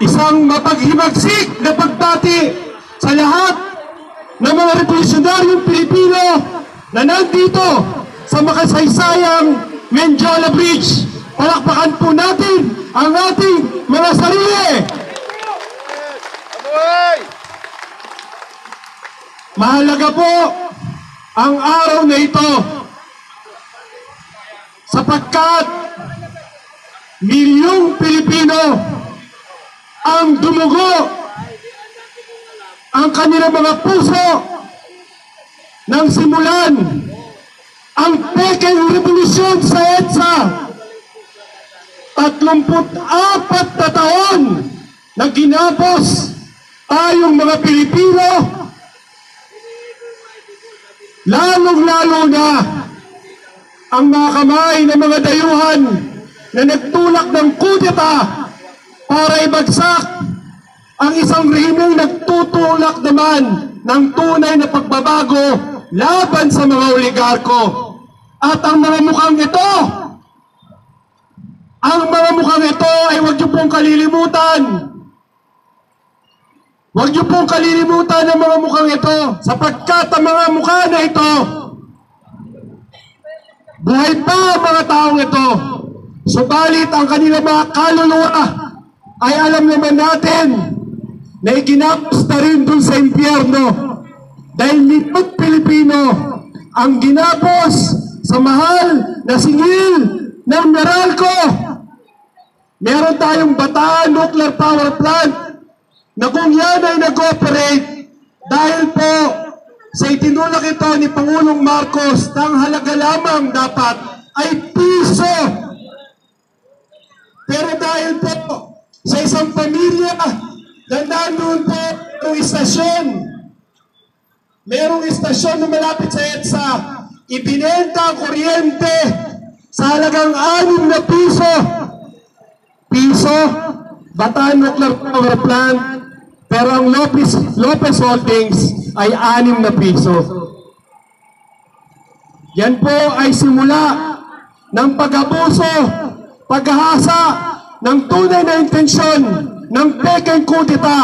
isang mapaghimagsik na pagbati sa lahat ng mga revolusyonaryong Pilipino na nandito sa makasaysayang Menjola Bridge. Palakpakan po natin ang ating mga sarili. Mahalaga po ang araw na ito sapagkat milyong Pilipino ang dumugo ang kanilang mga puso nang simulan ang Peking Revolusyon sa EDSA. 34 na taon na ginapos tayong mga Pilipino lalong-lalo na ang mga kamay ng mga dayuhan na nagtulak ng kudeta para ibagsak ang isang rehimeng nagtutulak naman ng tunay na pagbabago laban sa mga oligarko. At ang mga mukhang ito, ang mga mukhang ito ay huwag niyo pong kalilimutan. Huwag niyo pong kalilimutan ang mga mukhang ito sapagkat ang mga mukha na ito buhay pa ang mga taong ito. Subalit ang kanilang mga kaluluwa ay alam naman natin na iginapos na rin dun sa impyerno dahil nitong Pilipino ang ginapos sa mahal na singil ng Meralco. Meron tayong Bataan Nuclear Power Plant na kung yan ay nag-operate dahil po sa itinulak ito ni Pangulong Marcos na halaga lamang dapat ay piso. Pero dahil po sa isang pamilya na nandun po ng istasyon, merong istasyon na malapit sa EDSA, ibinenta ang kuryente sa halagang anim na piso. Piso, Bataan Nuclear Power Plant, pero ang Lopez, Lopez Holdings ay anim na piso. Yan po ay simula ng pag-abuso, paghahasa ng tunay na intensyon ng peking kudita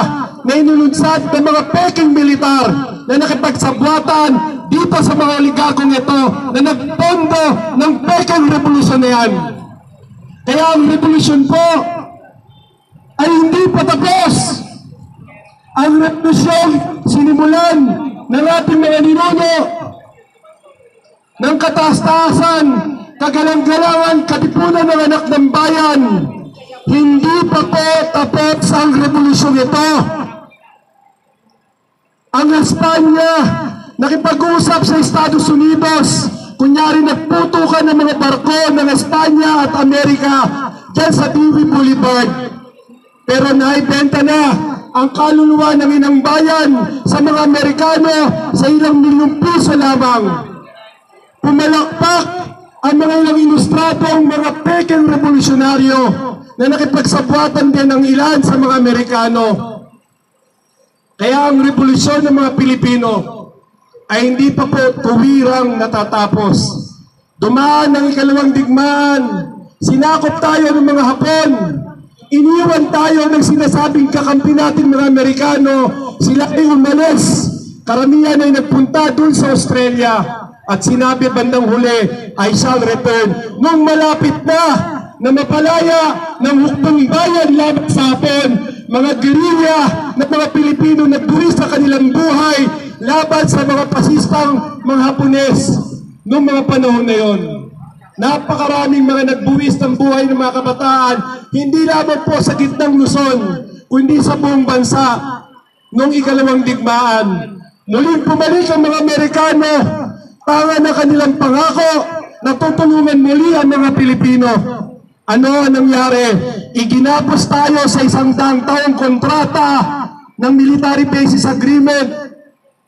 na inulunsad ng mga peking militar na nakipagsabwatan dito sa mga oligakong ito na nagpondo ng peking revolusyon na yan. Kaya ang revolusyon po ay hindi pa tapos. Ang revolusyon sinimulan ng ating mga ninuno ng kataas-taasan, kagalang-galangan, katipunan ng anak ng bayan. Hindi pa po tapos ang revolusyon ito. Ang Espanya, nakipag-usap sa Estados Unidos, kunyari nagputukan ng mga barko ng Espanya at Amerika dyan sa Dewey Boulevard. Pero naibenta na ang kaluluwa ng inang bayan sa mga Amerikano sa ilang milyong piso lamang. Pumalakpak ang mga ilang ilustratong mga peking revolusyonaryo na nakipagsabwatan din ng ilan sa mga Amerikano. Kaya ang revolusyon ng mga Pilipino ay hindi pa po tuwirang natatapos. Dumaan ang ikalawang digmaan, sinakop tayo ng mga Hapon, iniwan tayo ng sinasabing kakampi natin mga Amerikano, sila ay umalis. Karamihan ay nagpunta dun sa Australia at sinabi bandang huli, I shall return. Nung malapit na na mapalaya ng hukbong bayan laban sa atin, mga gerilya na mga Pilipino nagbuwis sa kanilang buhay laban sa mga pasistang mga Hapones noong mga panahon na yon. Napakaraming mga nagbuwis ng buhay ng mga kabataan, hindi lamang po sa gitnang Luzon, kundi sa buong bansa noong ikalawang digmaan. Muling bumalik ang mga Amerikano, tanga na kanilang pangako na tutulungan muli ang mga Pilipino. Ano ang nangyari? Iginapos tayo sa isang daang taong kontrata ng military basis agreement.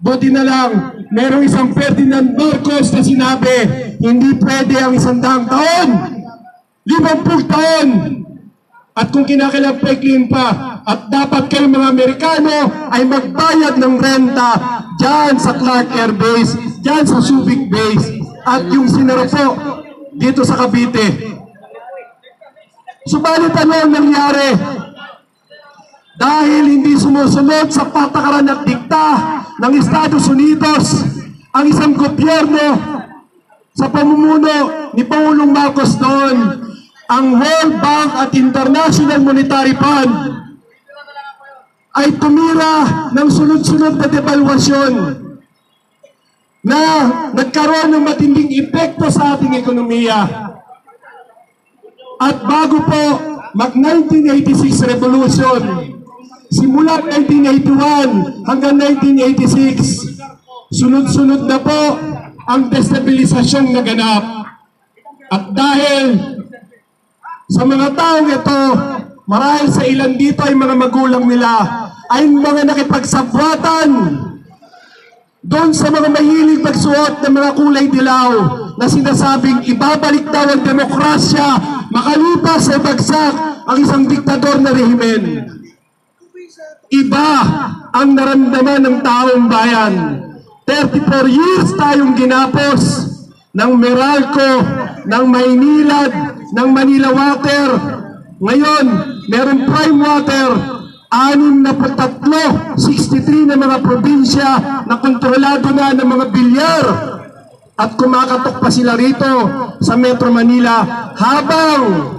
Buti na lang, merong isang Ferdinand Marcos na sinabi, hindi pwede ang isang daang taon, limampung taon. At kung kinakailang pa-claim pa, at dapat kayo mga Amerikano ay magbayad ng renta dyan sa Clark Air Base, dyan sa Subic Base, at yung sinara po dito sa Cavite. Subalit ano ang nangyari? dahil hindi sumusunod sa patakaran at dikta ng Estados Unidos ang isang gobyerno sa pamumuno ni Pangulong Marcos noon, ang World Bank at International Monetary Fund ay tumira ng sunod-sunod na devaluasyon na nagkaroon ng matinding epekto sa ating ekonomiya. At bago po mag-1986 Revolution, simula 1981 hanggang 1986, sunod-sunod na po ang destabilisasyong naganap. At dahil sa mga taong ito, marahil sa ilan dito ay mga magulang nila, ay mga nakipagsabwatan doon sa mga mahilig magsuot ng mga kulay dilaw na sinasabing ibabalik daw ang demokrasya makalipas sa bagsak ang isang diktador na rehimen. Iba ang naramdaman ng taong bayan. 34 years tayong ginapos ng Meralco, ng Maynilad, ng Manila Water. Ngayon, meron prime water, anim na patatlo, 63 na mga probinsya na kontrolado na ng mga bilyar. At kumakatok pa sila rito sa Metro Manila habang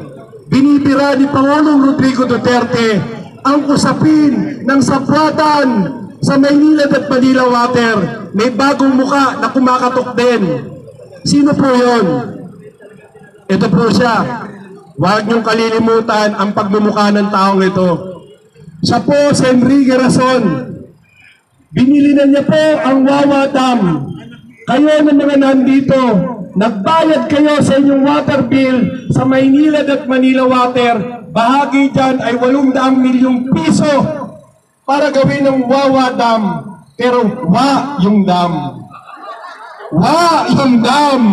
binibira ni Pangulong Rodrigo Duterte ang usapin ng sabratan sa Maynila at Manila Water. May bagong muka na kumakatok din. Sino po yun? Ito po siya. Huwag niyong kalilimutan ang pagmumukha ng taong ito. Siya po si Enrique Rason. Binili na niya po ang Wawa Dam. Kayo ng mga nandito, nagbayad kayo sa inyong water bill sa Maynila at Manila Water. Bahagi dyan ay 800 milyong piso para gawin ng Wawa Dam. Pero wa yung dam. Wa yung dam.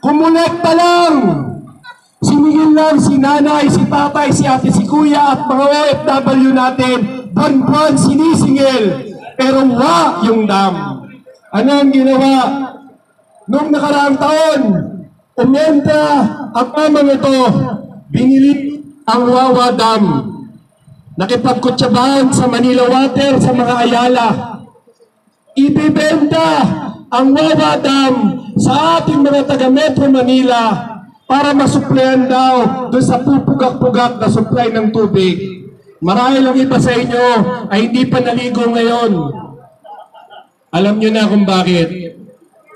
Kumulekta lang. Sinigil lang si nanay, si tatay, si ate, si kuya at mga OFW natin. Buwan-buwan sinisingil. Pero wa yung dam. Ano ang ginawa? Noong nakaraang taon, umenta ang mamang ito. Binili ang Wawa Dam. Nakipagkutsabahan sa Manila Water sa mga Ayala. Ibibenta ang Wawa Dam sa ating mga taga Metro Manila para masuplayan daw doon sa pupugak-pugak na supply ng tubig. Marahil ang iba sa inyo ay hindi pa naligo ngayon. Alam nyo na kung bakit.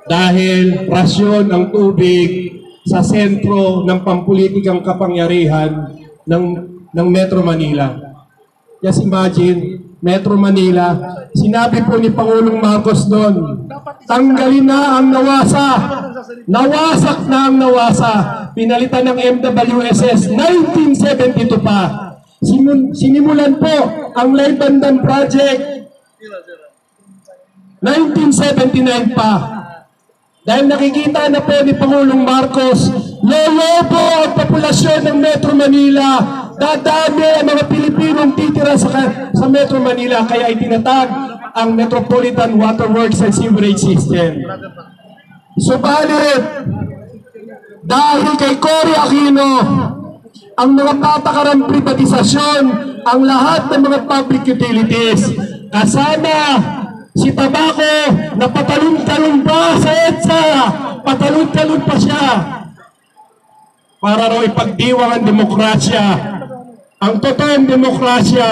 Dahil rasyon ang tubig sa sentro ng pampulitikang kapangyarihan ng, ng Metro Manila. Just imagine, Metro Manila, sinabi po ni Pangulong Marcos noon, tanggalin na ang nawasa. Nawasak na ang nawasa. Pinalitan ng MWSS 1972 pa. Sinimulan po ang Laibandan Project 1979 pa. Dahil nakikita na po ni Pangulong Marcos, lolobo ang populasyon ng Metro Manila. Dadami ang mga Pilipinong titira sa, sa Metro Manila. Kaya itinatag ang Metropolitan Water Works and Sewerage System. Subalit, dahil kay Cory Aquino, ang mga patakarang privatisasyon, ang lahat ng mga public utilities, kasama si Tabako na patalon-talon pa sa EDSA, patalon-talon pa siya para raw ipagdiwang ang demokrasya. Ang totoong demokrasya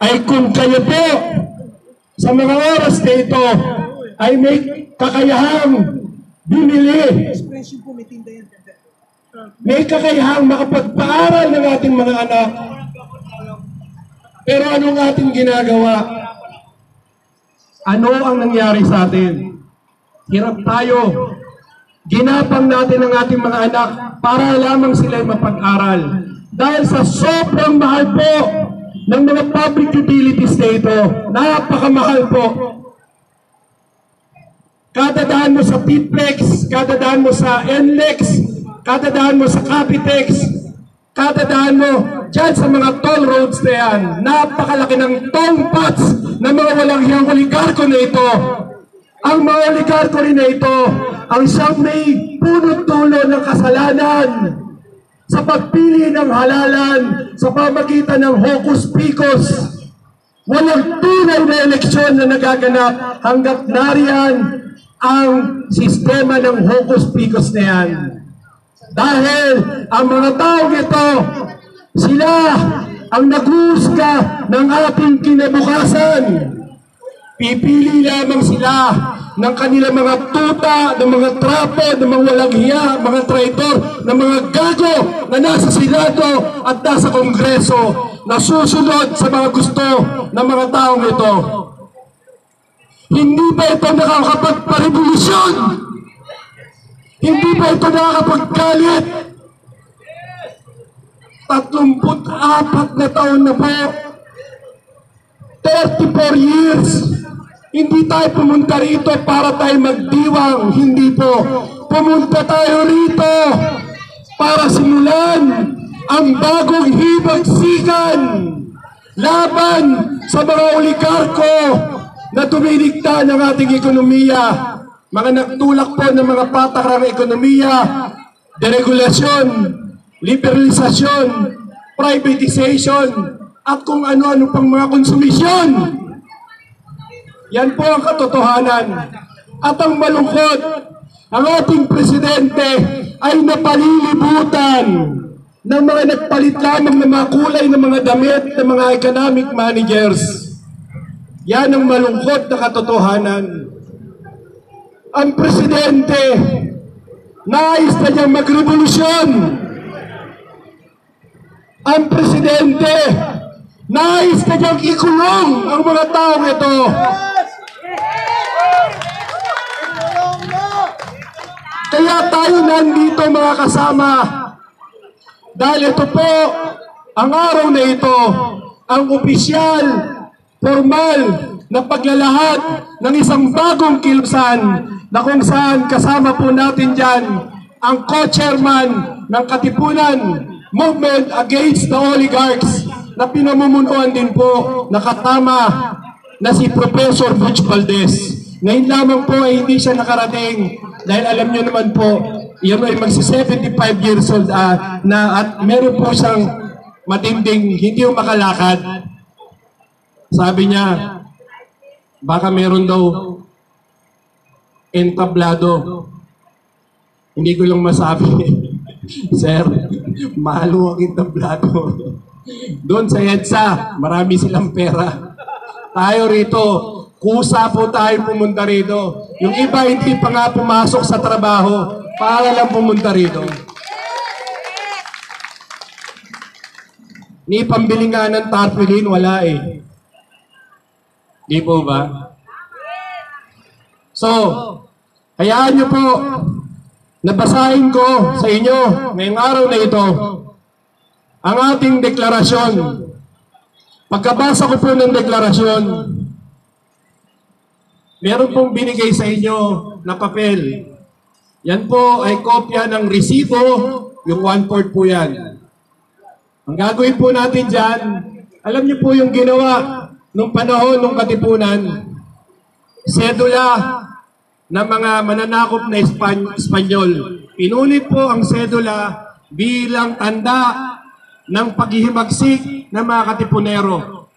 ay kung kayo po sa mga oras na ito ay may kakayahang bumili may kakayahang makapagpaaral ng ating mga anak. Pero anong ating ginagawa? Ano ang nangyari sa atin? Hirap tayo. Ginapang natin ang ating mga anak para lamang sila mapag-aral. Dahil sa sobrang mahal po ng mga public utilities na ito, napakamahal po. Kada daan mo sa Pitplex, kada daan mo sa NLEX, kada daan mo sa Capitex, kada daan mo dyan sa mga toll roads na yan, napakalaki ng tong pots ng mga walang hiyang oligarko na ito. Ang mga oligarko rin na ito, ang siyang may punot tulo ng kasalanan sa pagpili ng halalan sa pamagitan ng hocus picus. Walang tunay na eleksyon na nagaganap hanggat nariyan ang sistema ng hocus picus na yan. Dahil ang mga taong ito, sila ang naghuhusga ng ating kinabukasan. Pipili lamang sila ng kanilang mga tuta, ng mga trapo, ng mga walang hiya, mga traitor, ng mga gago na nasa Senado at nasa Kongreso na susunod sa mga gusto ng mga taong ito. Hindi ba ito nakakapagparevolusyon? Hindi ba ito nakakapagkalit? 34 na taon na po 34 years. Hindi tayo pumunta rito para tayo magdiwang. Hindi po. Pumunta tayo rito para simulan ang bagong hibagsikan laban sa mga oligarko na tumiligta ng ating ekonomiya. Mga nagtulak po ng mga patak ng ekonomiya, deregulasyon, liberalisasyon, privatization, at kung ano-ano pang mga konsumisyon. Yan po ang katotohanan. At ang malungkot, ang ating presidente ay napalilibutan ng mga nagpalit lamang ng mga kulay ng mga damit ng mga economic managers. Yan ang malungkot na katotohanan. Ang presidente, nais na niyang magrevolusyon. Ang presidente, nais na niyang ikulong ang mga taong ito. Kaya tayo nandito mga kasama. Dahil ito po, ang araw na ito, ang opisyal, formal na paglalahad ng isang bagong kilusan na kung saan kasama po natin dyan ang co-chairman ng Katipunan Movement Against the Oligarchs na pinamumunuan din po nakatama na si Professor Butch Valdez. Ngayon lamang po ay hindi siya nakarating dahil alam niyo naman po, yun ay magsi 75 years old ah, na at meron po siyang matinding hindi yung makalakad. Sabi niya, baka meron daw entablado. Hindi ko lang masabi. Sir, mahalo ang entablado. Doon sa EDSA, marami silang pera. Tayo rito, kusa po tayo pumunta rito. Yung iba hindi pa nga pumasok sa trabaho para lang pumunta rito. Ni pambili nga ng tarpaulin, wala eh. Di po ba? So, hayaan niyo po, nabasahin ko sa inyo ngayong araw na ito ang ating deklarasyon. Pagkabasa ko po ng deklarasyon, meron pong binigay sa inyo na papel. Yan po ay kopya ng resibo, yung one-fourth po yan. Ang gagawin po natin dyan, alam niyo po yung ginawa nung panahon ng katipunan, sedula ng mga mananakop na Espan- Espanyol. Pinulit po ang sedula bilang tanda ng paghihimagsik ng mga katipunero.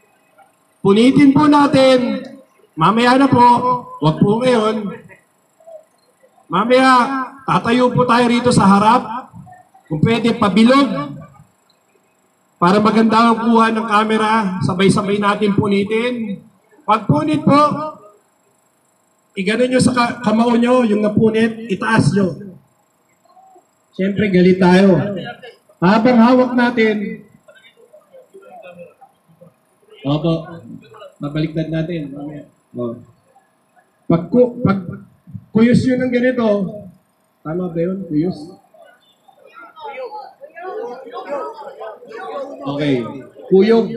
Punitin po natin, mamaya na po, wag po ngayon, mamaya tatayo po tayo rito sa harap, kung pwede pabilog, para maganda ang kuha ng camera, sabay-sabay natin punitin. Pag punit po, igano nyo sa ka- kamao nyo, yung napunit, itaas nyo. Siyempre, galit tayo. Habang hawak natin, Opo, babaliktad natin. mamaya. O. Pag, pag kuyos yun ng ganito, tama ba yun? Kuyos? Okay. Kuyog.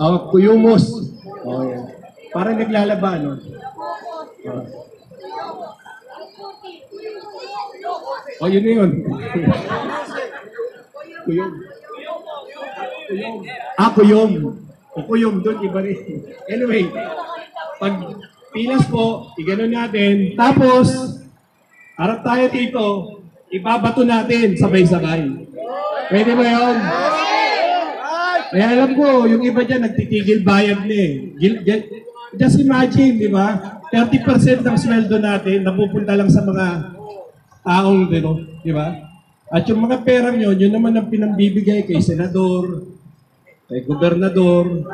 Oh, kuyumos. Oh, yan. Parang naglalaba, no? Oh. Oh, yun yun. kuyog. Kuyog. Ah, kuyom. O kuyom, doon iba rin. Anyway, pag pilas po, iganon natin. Tapos, harap tayo dito, ibabato natin sabay-sabay. Pwede ba yun? Kaya alam ko, yung iba dyan nagtitigil bayad na eh. Just imagine, di ba? 30% ng sweldo natin napupunta lang sa mga taong, di ba? Di ba? At yung mga perang yun, yun naman ang pinambibigay kay senador, kay gobernador,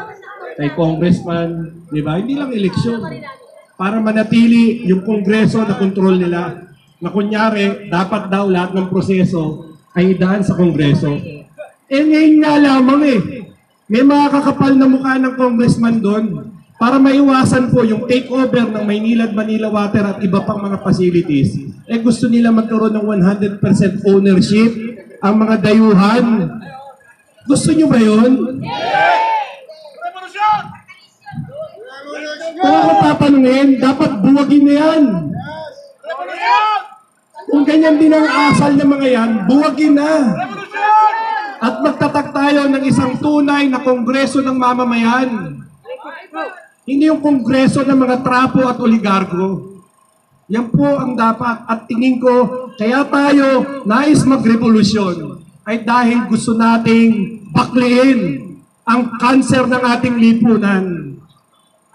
kay congressman, di ba? Hindi lang eleksyon. Para manatili yung kongreso na kontrol nila. Na kunyari, dapat daw lahat ng proseso ay idaan sa kongreso. Eh ngayon nga lamang eh, may mga kakapal na mukha ng congressman doon para maiwasan po yung takeover ng Maynilad Manila Water at iba pang mga facilities. Eh gusto nila magkaroon ng 100% ownership ang mga dayuhan. Gusto nyo ba yun? Kung ako tatanungin, dapat buwagin na yan. Kung ganyan din ang asal ng mga yan, buwagin na. At magtatak tayo ng isang tunay na kongreso ng mamamayan. Hindi yung kongreso ng mga trapo at oligarko. Yan po ang dapat. At tingin ko, kaya tayo nais magrevolusyon ay dahil gusto nating bakliin ang kanser ng ating lipunan.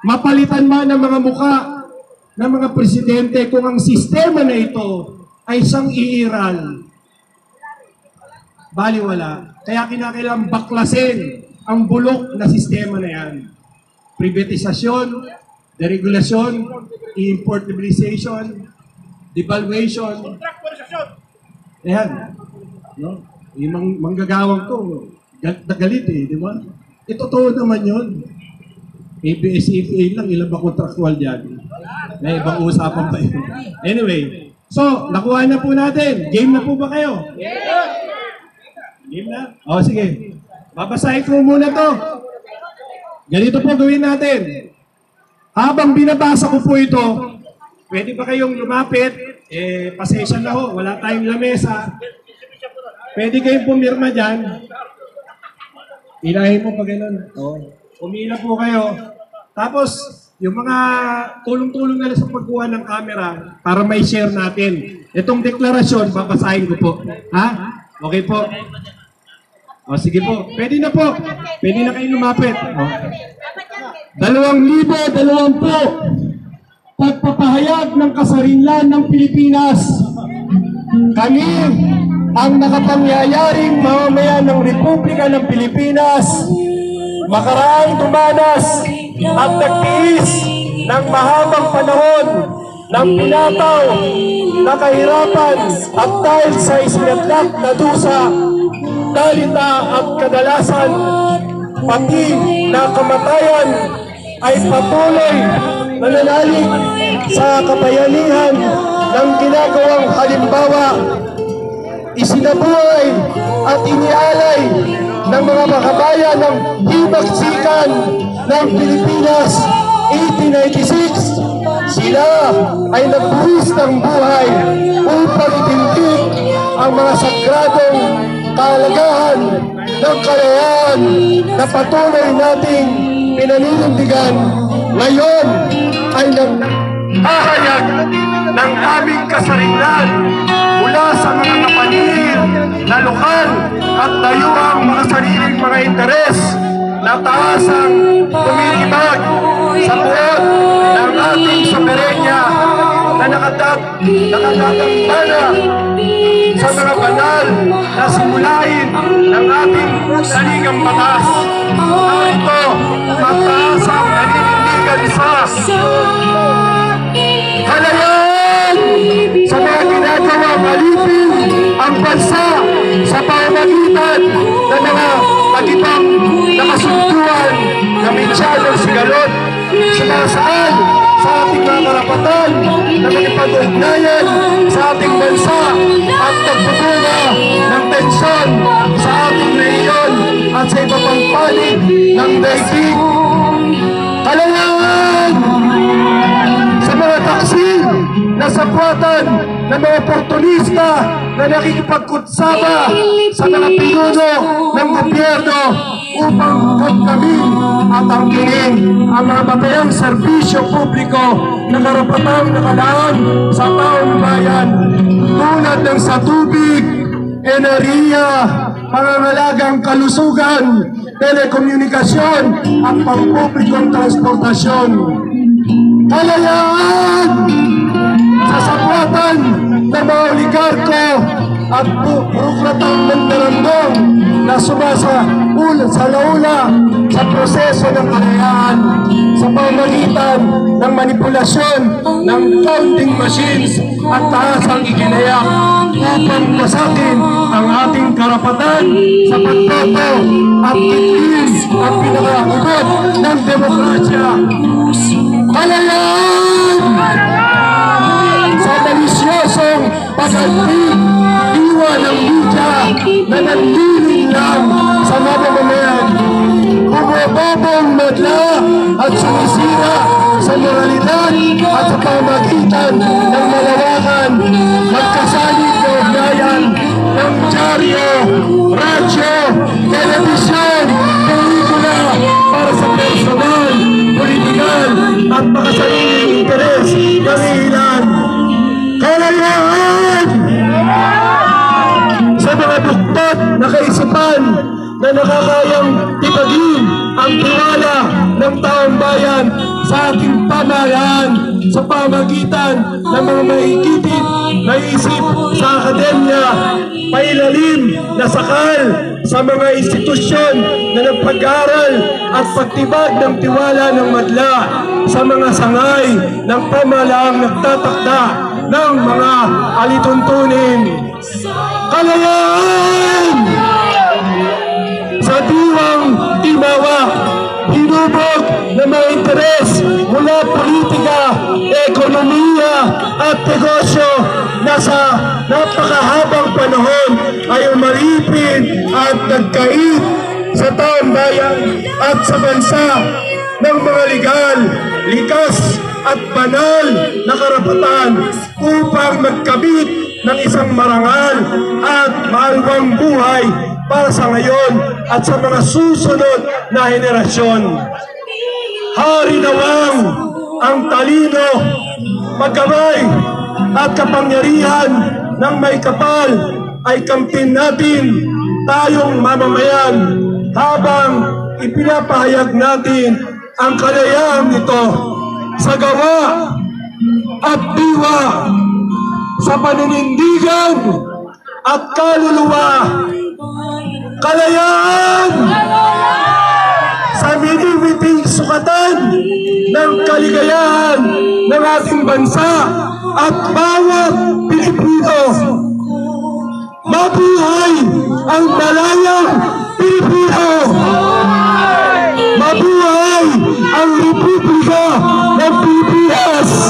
Mapalitan man ng mga muka ng mga presidente kung ang sistema na ito ay siyang iiral. Baliwala. Kaya kinakailangan baklasin ang bulok na sistema na yan. Privatisasyon, deregulation, importabilization, devaluation. Ayan. No? Yung mang, manggagawang to, galit na galit eh, di ba? Eh, totoo naman yun. ABS-CPA lang, ilan ba contractual dyan? May ibang usapan pa yun. Anyway, so, nakuha na po natin. Game na po ba kayo? Game na? O, sige. Babasahin ko muna to. Ganito po gawin natin. Habang binabasa ko po ito, pwede ba kayong lumapit? Eh, pasensya na ho, wala tayong lamesa. Pwede kayong pumirma dyan. Ilahin mo pa ganun. Oo. Pumila po kayo. Tapos, yung mga tulong-tulong nila sa pagkuha ng camera para may share natin. Itong deklarasyon, babasahin ko po. Ha? Okay po. O, sige po. Pwede na po. Pwede na kayo lumapit. O. Dalawang libo, dalawampu. Pagpapahayag ng kasarinlan ng Pilipinas. Kami ang nakapangyyaring mamamayan ng Republika ng Pilipinas makaraang dumanas at nagtiis ng mahabang panahon ng pinataw na kahirapan at dahil sa isinatlak na dusa, dalita at kadalasan, pati na kamatayan ay patuloy nananalig sa kabayanihan ng ginagawang halimbawa isinabuhay at inialay ng mga makabayan ng hibagsikan ng Pilipinas 1896. Sila ay nagbuwis ng buhay upang itindig ang mga sagradong kalagahan ng kalayaan na patuloy nating pinaninindigan. Ngayon ay nagahayag ng aming kasarinlan mula sa mga kapanihil na lokal at dayuhang mga sariling mga interes na taasang tumitibag sa buod ng ating soberenya na nakadat, nakadatampana sa mga banal na simulain ng ating saligang batas. Narito, mataas ang naninindigan sa halayan. Sa mga ginagawa malipin ang bansa sa pamamagitan ng mga pagibang nakasunduan na mensyadong sigalot. Sumasaan sa ating mga karapatan na makipag-ugnayan sa ating bansa at nagbubunga ng tensyon sa ating rehiyon at sa iba pang panig ng daigdig. Kalangan! sa mga taksil na sapwatan ng mga oportunista na nakikipagkutsaba sa mga pinuno ng gobyerno upang pagkamin at angkinin ang mga babayang serbisyo publiko na karapatang nakalaan sa taong bayan tulad ng sa tubig, enerhiya, pangangalagang kalusugan, telekomunikasyon at pampublikong transportasyon. Kalayaan sa sapwatan ng mga oligarko at bu- burokratang mandarandong na sumasa ul sa laula sa proseso ng kalayaan sa pamagitan ng manipulasyon ng counting machines at tahasang iginayak upang masakin ang ating karapatan sa pagtoto at itin ang pinakaubod ng demokrasya. Kalayaan! sa malisyosong pag-antig iwa ng media na nanliling lang sa mamamayan. Bumababong madla at sumisira sa moralidad at sa pamagitan ng malawakan radyo, telebisyon, pelikula para sa personal, politikal at makasariling interes ng ilan. Kalayaan! Sa mga buktot na kaisipan na nakakayang tipagin ang tiwala ng taong bayan sa ating pamahalaan sa pamagitan ng mga mahigipit na isip sa akademya, pailalim na sakal sa mga institusyon na nagpag-aral at pagtibag ng tiwala ng madla sa mga sangay ng pamahalaang nagtatakda ng mga alituntunin. Kalayaan! Sa diwang timawa, hinubog ng mga interes mula politika, ekonomiya at negosyo na sa napakahabang panahon ay umalipin at nagkait sa taong bayan at sa bansa ng mga legal, likas at banal na karapatan upang magkabit ng isang marangal at maalwang buhay para sa ngayon at sa mga susunod na henerasyon. Hari nawang ang talino, pagkamay at kapangyarihan ng may kapal ay kamtin natin tayong mamamayan habang ipinapahayag natin ang kalayaan nito sa gawa at diwa sa paninindigan at kaluluwa. Kalayaan! sa miniwiting sukatan ng kaligayahan ng ating bansa at bawat Pilipino. Mabuhay ang malayang Pilipino! Mabuhay ang Republika ng Pilipinas!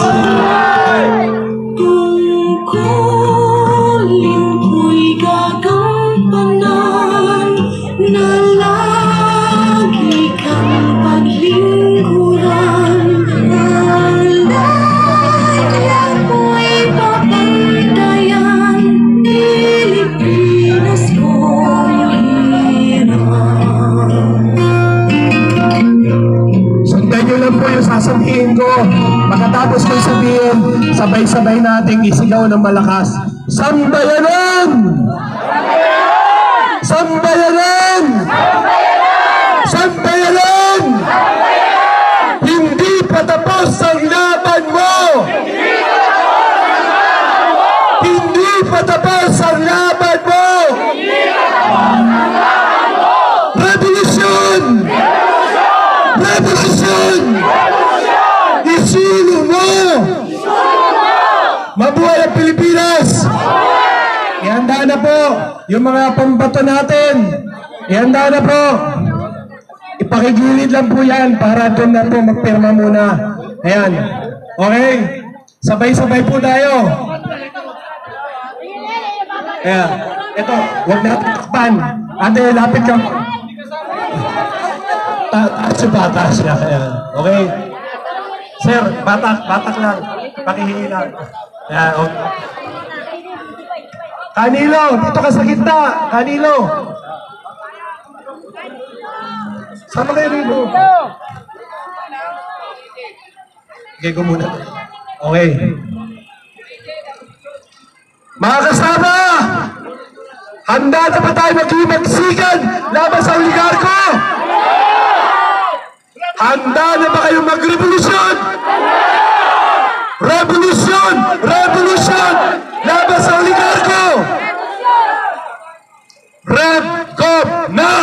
Sabay-sabay nating isigaw ng malakas. Sambayanan! Sambayanan! Hindi pa tapos ang laban mo! Hindi pa tapos ang laban mo! Revolusyon! Revolusyon! Isulo mo! Mabuhay ang Pilipinas! Ihanda na po yung mga pambato natin. Ihanda na po. Ipakigilid lang po yan para doon na po magpirma muna. Ayan. Okay? Sabay-sabay po tayo. Ayan. Ito, huwag natin takpan. Ate, lapit ka. Ta- Taas yung bata siya. Ayan. Okay? Sir, batak, batak lang. Pakihingi lang. Ayan, okay. Kanilo, dito ka sa gitna. Kanilo. Sama kayo rito. Okay, ko muna. Okay. Mga kasama, handa na ba tayo magkibagsikan laban sa oligarko? Handa na ba kayo magrevolusyon? Revolusyon! Revolusyon! now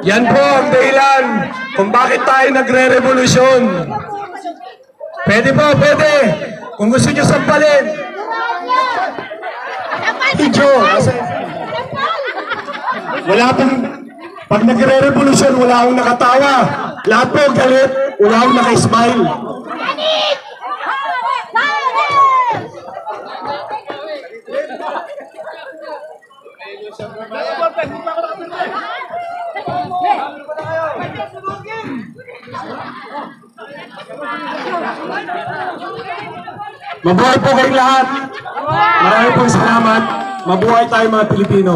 Yan po ang dahilan kung bakit tayo nagre-revolusyon. Pwede po, pwede. Kung gusto nyo sampalin. Video. Wala pong, pag nagre-revolusyon, wala akong nakatawa. Lahat po galit, wala akong naka-smile. Mabuhay po kayong lahat. Maraming pong salamat. Mabuhay tayo mga Pilipino.